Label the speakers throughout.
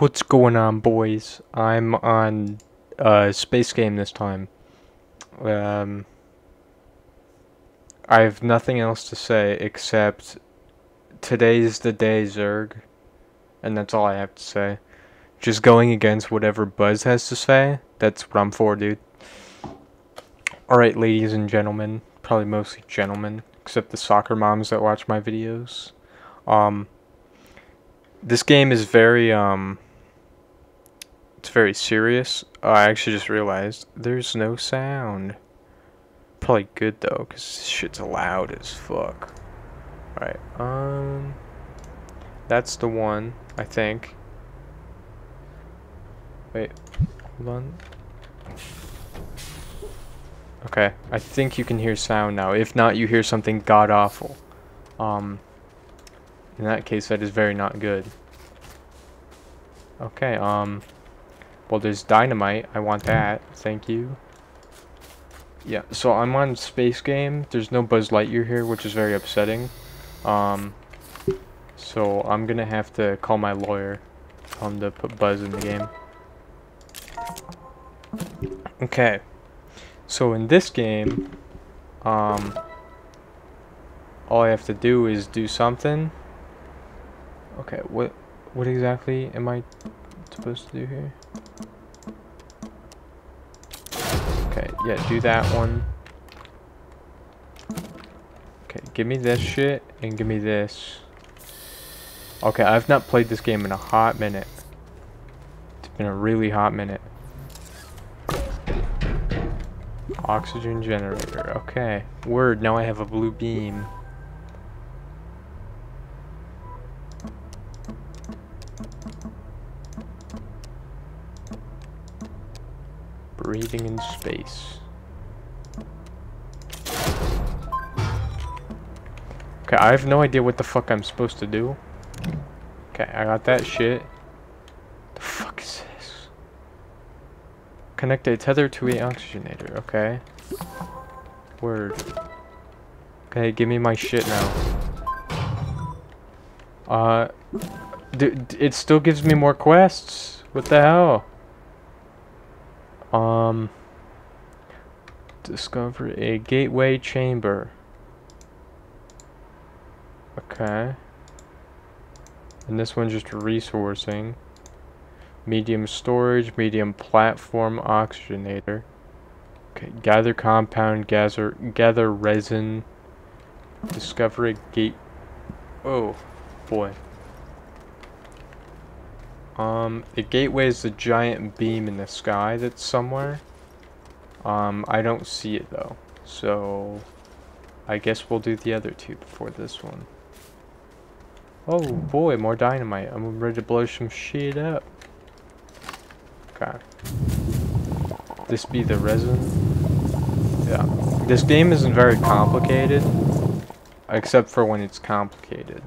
Speaker 1: What's going on, boys? I'm on uh, Space Game this time. Um, I have nothing else to say except today's the day, Zerg. And that's all I have to say. Just going against whatever Buzz has to say. That's what I'm for, dude. Alright, ladies and gentlemen. Probably mostly gentlemen. Except the soccer moms that watch my videos. Um, this game is very, um, it's very serious. Oh, I actually just realized there's no sound. Probably good though, because this shit's loud as fuck. Alright, um, that's the one, I think. Wait, hold on. Okay, I think you can hear sound now. If not, you hear something god-awful. Um, in that case, that is very not good. Okay, um... Well, there's dynamite. I want that. Thank you. Yeah, so I'm on Space Game. There's no Buzz Lightyear here, which is very upsetting. Um, so I'm gonna have to call my lawyer. Tell him to put Buzz in the game. Okay. So in this game, um, all I have to do is do something. Okay, what what exactly am I supposed to do here? Okay, yeah, do that one. Okay, give me this shit and give me this. Okay, I've not played this game in a hot minute. It's been a really hot minute. Oxygen generator. Okay. Word, now I have a blue beam. Breathing in space. Okay, I have no idea what the fuck I'm supposed to do. Okay, I got that shit. The fuck is this? Connect a tether to a oxygenator, okay. Word. Okay, give me my shit now. Uh, it still gives me more quests. What the hell? Um, discover a gateway chamber. Okay. And this one's just resourcing. Medium storage, medium platform oxygenator. Okay, gather compound, gather gather resin. Discover a gate. Oh, boy. Um, the gateway is the giant beam in the sky that's somewhere. Um, I don't see it though. So, I guess we'll do the other two before this one. Oh boy, more dynamite. I'm ready to blow some shit up. Okay. This be the resin? Yeah. This game isn't very complicated. Except for when it's complicated.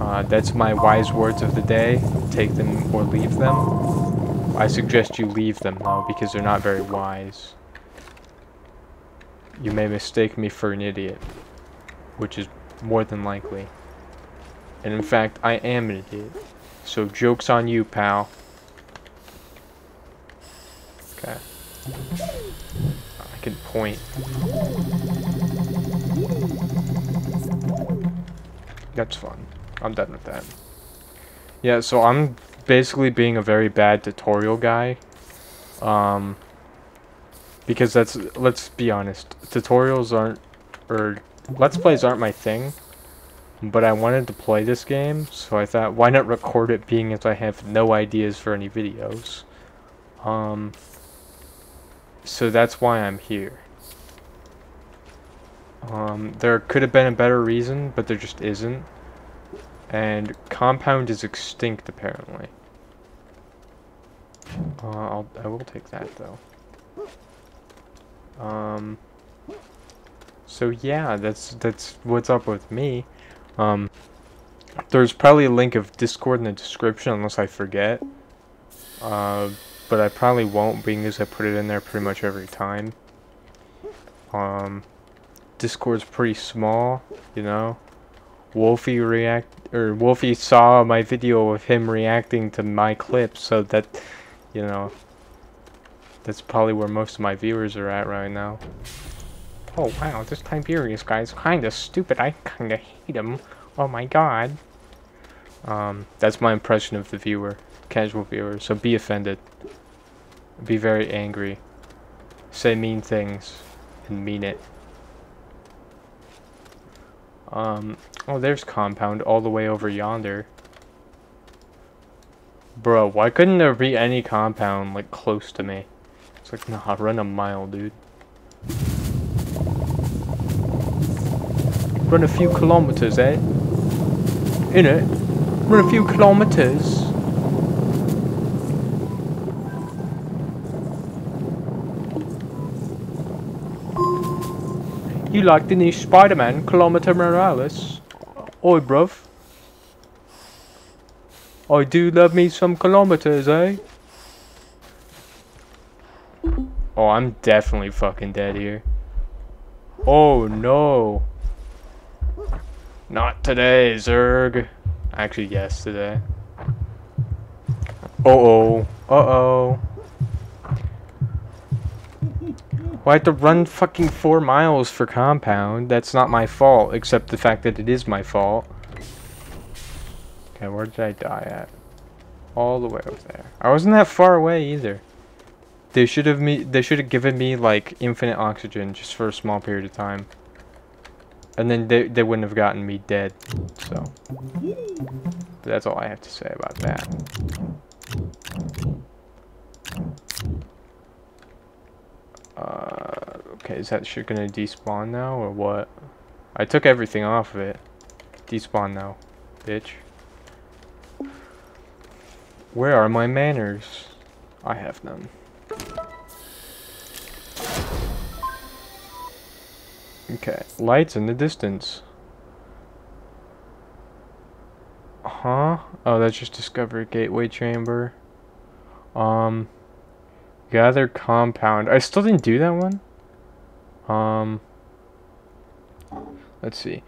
Speaker 1: Uh, that's my wise words of the day. Take them or leave them. I suggest you leave them, though, because they're not very wise. You may mistake me for an idiot. Which is more than likely. And in fact, I am an idiot. So joke's on you, pal. Okay. I can point. That's fun. I'm done with that. Yeah, so I'm basically being a very bad tutorial guy. Um, because that's, let's be honest, tutorials aren't, or let's plays aren't my thing. But I wanted to play this game, so I thought, why not record it being as I have no ideas for any videos. Um, so that's why I'm here. Um, there could have been a better reason, but there just isn't. And Compound is extinct, apparently. Uh, I'll, I will take that, though. Um, so yeah, that's, that's what's up with me. Um, there's probably a link of Discord in the description, unless I forget. Uh, but I probably won't, being as I put it in there pretty much every time. Um, Discord's pretty small, you know. Wolfie react or Wolfie saw my video of him reacting to my clips, so that you know that's probably where most of my viewers are at right now. Oh wow, this Tyberius guy's kinda stupid. I kinda hate him. Oh my god. Um, that's my impression of the viewer, casual viewer. So be offended. Be very angry. Say mean things and mean it. Um, oh, there's compound all the way over yonder. Bro, why couldn't there be any compound, like, close to me? It's like, nah, run a mile, dude. Run a few kilometers, eh? In it? Run a few kilometers. You like the new Spider-Man, Kilometer Morales? Oi, bruv. I do love me some kilometers, eh? Oh, I'm definitely fucking dead here. Oh, no. Not today, Zerg. Actually, yes, today. Uh-oh. Uh-oh. Well, I had to run fucking four miles for compound. That's not my fault, except the fact that it is my fault. Okay, where did I die at? All the way over there. I wasn't that far away either. They should have me. They should have given me like infinite oxygen just for a small period of time, and then they they wouldn't have gotten me dead. So but that's all I have to say about that. Uh, okay, is that shit gonna despawn now or what? I took everything off of it. Despawn now, bitch. Where are my manners? I have none. Okay, lights in the distance. Huh? Oh, that's just discover gateway chamber. Um, gather compound. I still didn't do that one. Um, let's see.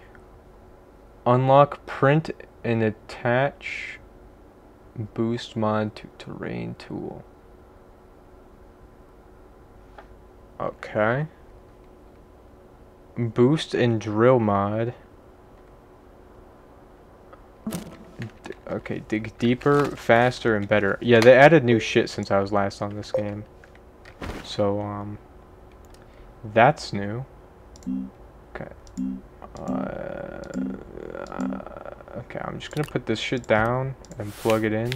Speaker 1: Unlock print and attach boost mod to terrain tool. Okay. Boost and drill mod. Okay, dig deeper, faster, and better. Yeah, they added new shit since I was last on this game. So, um, that's new. Okay. Uh, okay, I'm just gonna put this shit down and plug it in.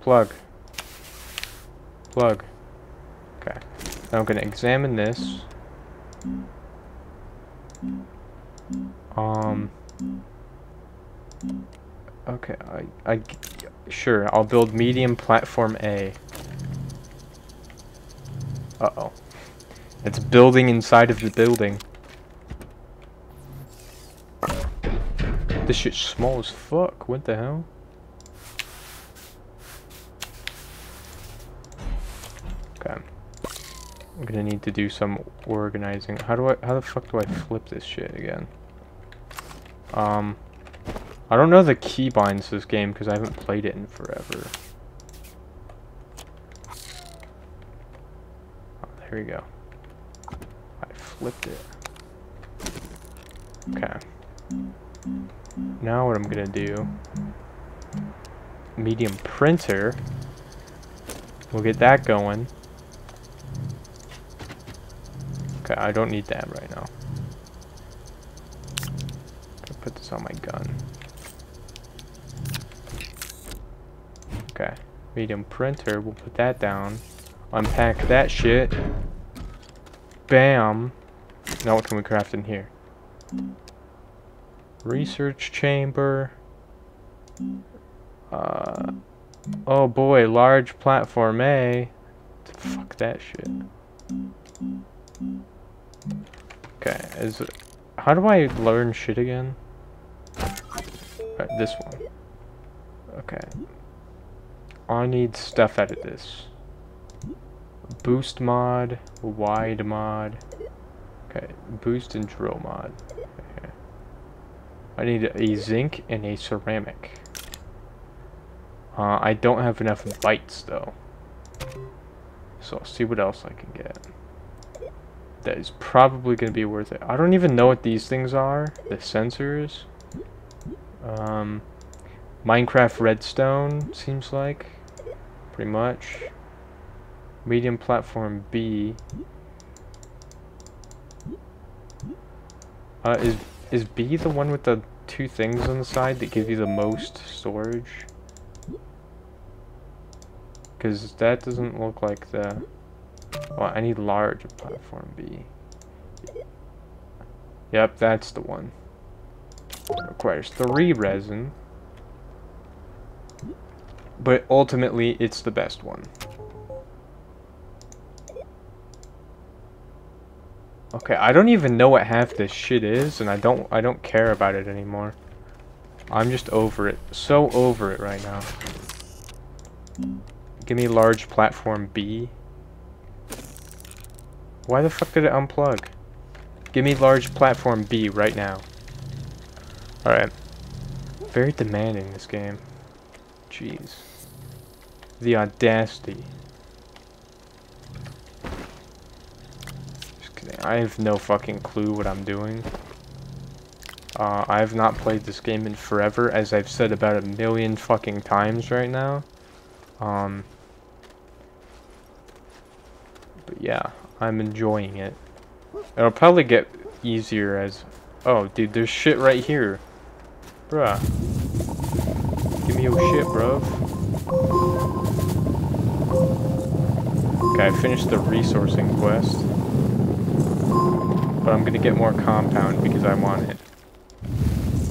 Speaker 1: Plug. Plug. Okay. Now I'm gonna examine this. Um. Okay, I, I, sure, I'll build medium platform A. Uh-oh. It's building inside of the building. This shit's small as fuck, what the hell? Okay. I'm gonna need to do some organizing. How do I, how the fuck do I flip this shit again? Um, I don't know the keybinds to this game because I haven't played it in forever. Oh, there you go. I flipped it. Okay. Now what I'm gonna do, medium printer, we'll get that going. Okay, I don't need that right now put this on my gun. Okay. Medium printer, we'll put that down. Unpack that shit. Bam. Now what can we craft in here? Research chamber. Uh, oh boy, large platform A. Fuck that shit. Okay, is it, how do I learn shit again? Right, this one. Okay. I need stuff out of this. Boost mod, wide mod. Okay, boost and drill mod. Okay. I need a zinc and a ceramic. Uh, I don't have enough bytes though. So I'll see what else I can get. That is probably going to be worth it. I don't even know what these things are. The sensors. Um, Minecraft Redstone, seems like. Pretty much. Medium platform B. Uh, is, is B the one with the two things on the side that give you the most storage? Because that doesn't look like the... Well, I need large platform B. Yep, that's the one. Requires three resin. But ultimately, it's the best one. Okay, I don't even know what half this shit is, and I don't I don't care about it anymore. I'm just over it. So over it right now. Give me large platform B. Why the fuck did it unplug? Give me large platform B right now. Alright. Very demanding, this game. Jeez. The audacity. Just kidding. I have no fucking clue what I'm doing. Uh, I have not played this game in forever, as I've said about a million fucking times right now. Um, but yeah, I'm enjoying it. It'll probably get easier as... Oh, dude, there's shit right here. Bruh. Your shit, bro. Okay, I finished the resourcing quest. But I'm gonna get more compound because I want it.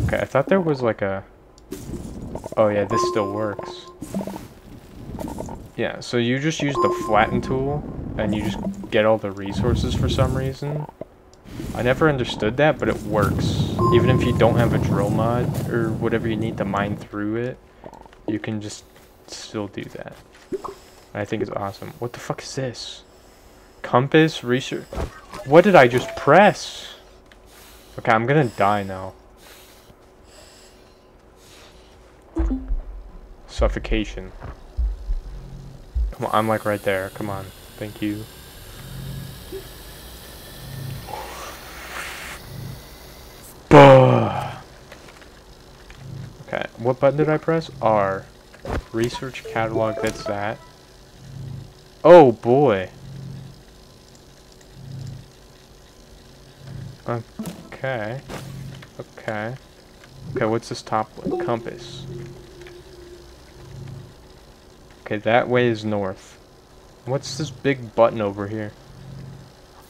Speaker 1: Okay, I thought there was like a... Oh yeah, this still works. Yeah, so you just use the flatten tool and you just get all the resources for some reason. I never understood that, but it works. Even if you don't have a drill mod or whatever you need to mine through it, you can just still do that. I think it's awesome. What the fuck is this? Compass? Research? What did I just press? Okay, I'm gonna die now. Suffocation. Come on, I'm like right there. Come on. Thank you. Okay, what button did I press? R. Research catalog, that's that. Oh boy. Okay. Okay. Okay, what's this top one? Compass. Okay, that way is north. What's this big button over here?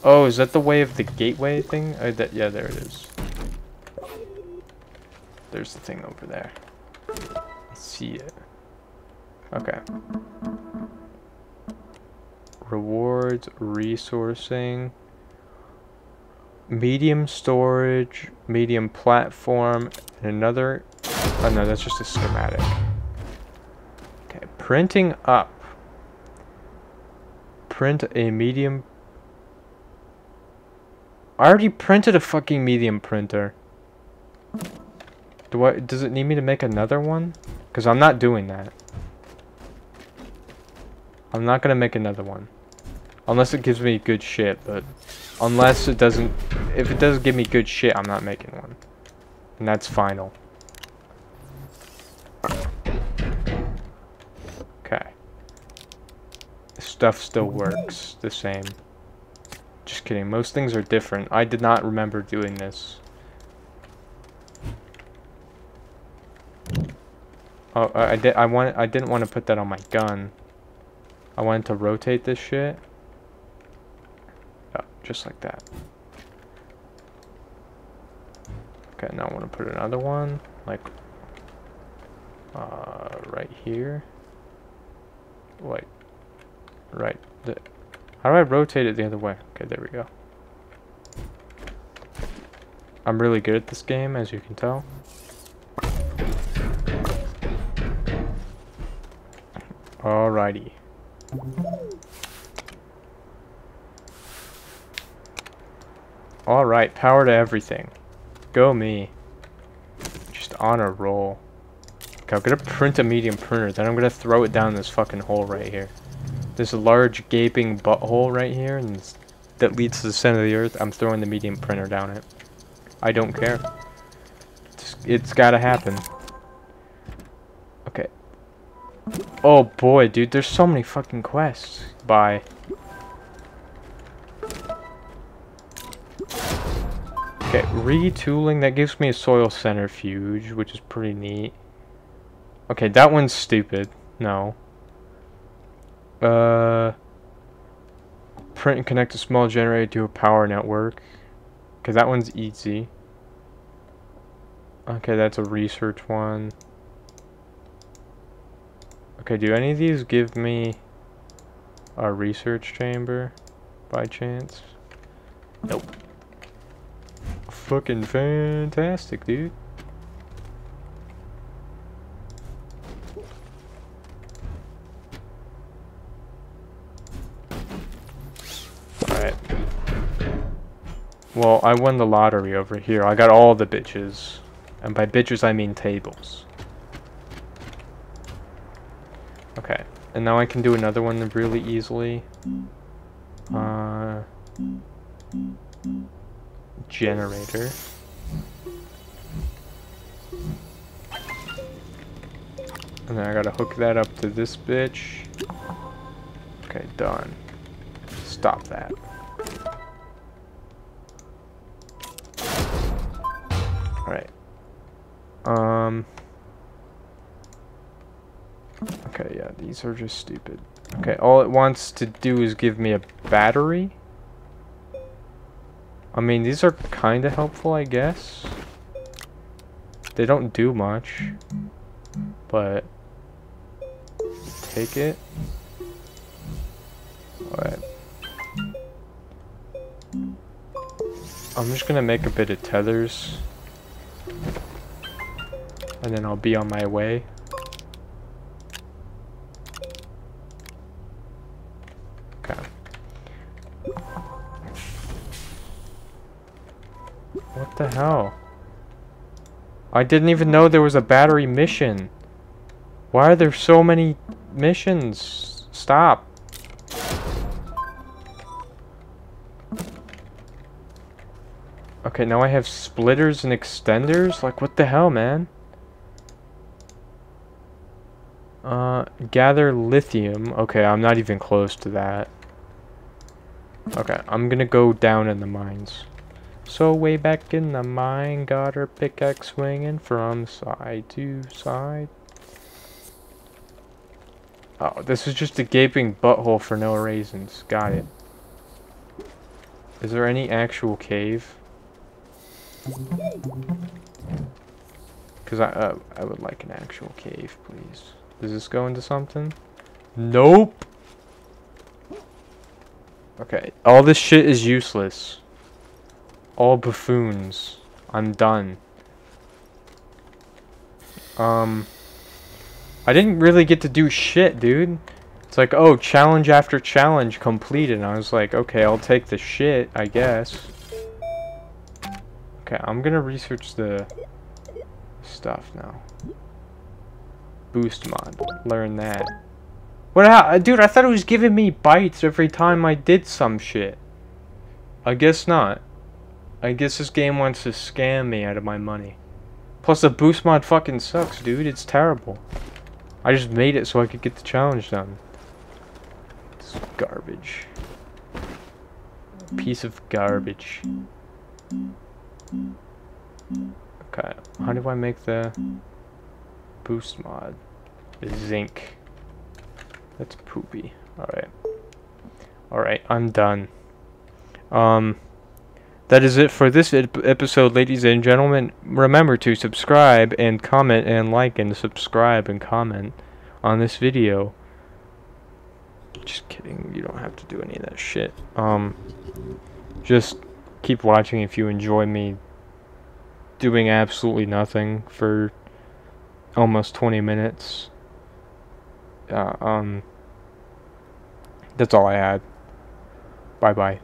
Speaker 1: Oh, is that the way of the gateway thing? Uh, that, yeah, there it is. There's the thing over there. I see it. Okay. Rewards, resourcing, medium storage, medium platform, and another... Oh no, that's just a schematic. Okay, printing up. Print a medium... I already printed a fucking medium printer. Do I, does it need me to make another one? Because I'm not doing that. I'm not going to make another one. Unless it gives me good shit, but... Unless it doesn't... If it doesn't give me good shit, I'm not making one. And that's final. Okay. Stuff still works the same. Just kidding. Most things are different. I did not remember doing this. Oh, I did. I want. I didn't want to put that on my gun. I wanted to rotate this shit. Oh, just like that. Okay, now I want to put another one, like, uh, right here. Wait, right. The, how do I rotate it the other way? Okay, there we go. I'm really good at this game, as you can tell. Alrighty. Alright, power to everything. Go me. Just on a roll. Okay, I'm gonna print a medium printer, then I'm gonna throw it down this fucking hole right here. A large gaping butthole right here, and that leads to the center of the earth. I'm throwing the medium printer down it. I don't care. it's, it's gotta happen. Oh boy, dude, there's so many fucking quests. Bye. Okay, retooling, that gives me a soil centrifuge, which is pretty neat. Okay, that one's stupid. No. Uh, print and connect a small generator to a power network. Okay, that one's easy. Okay, that's a research one. Okay, do any of these give me a research chamber by chance? Nope fucking fantastic, dude. Alright. Well, I won the lottery over here. I got all the bitches. And by bitches, I mean tables. Okay. And now I can do another one really easily. Uh generator. And then I gotta hook that up to this bitch. Okay, done. Stop that. Alright. Um... Okay, yeah, these are just stupid. Okay, all it wants to do is give me a battery? I mean, these are kind of helpful, I guess. They don't do much. But... Take it. Alright. I'm just gonna make a bit of tethers. And then I'll be on my way. The hell? I didn't even know there was a battery mission. Why are there so many missions? Stop. Okay, now I have splitters and extenders? Like, what the hell, man? Uh, gather lithium. Okay, I'm not even close to that. Okay, I'm gonna go down in the mines. So way back in the mine, got her pickaxe swinging from side to side. Oh, this is just a gaping butthole for no reasons. Got it. Is there any actual cave? Because I, uh, I would like an actual cave, please. Does this go into something? Nope! Okay, all this shit is useless. All buffoons. I'm done. Um, I didn't really get to do shit, dude. It's like, oh, challenge after challenge completed. And I was like, okay, I'll take the shit, I guess. Okay, I'm gonna research the stuff now. Boost mod. Learn that. What? Dude, I thought it was giving me bytes every time I did some shit. I guess not. I guess this game wants to scam me out of my money. Plus the boost mod fucking sucks, dude. It's terrible. I just made it so I could get the challenge done. It's garbage. Piece of garbage. Okay, how do I make the boost mod? Zinc. That's poopy. Alright. Alright, I'm done. Um... That is it for this episode, ladies and gentlemen. Remember to subscribe and comment and like and subscribe and comment on this video. Just kidding. You don't have to do any of that shit. Um, just keep watching if you enjoy me doing absolutely nothing for almost 20 minutes. Uh, um, that's all I had. Bye bye.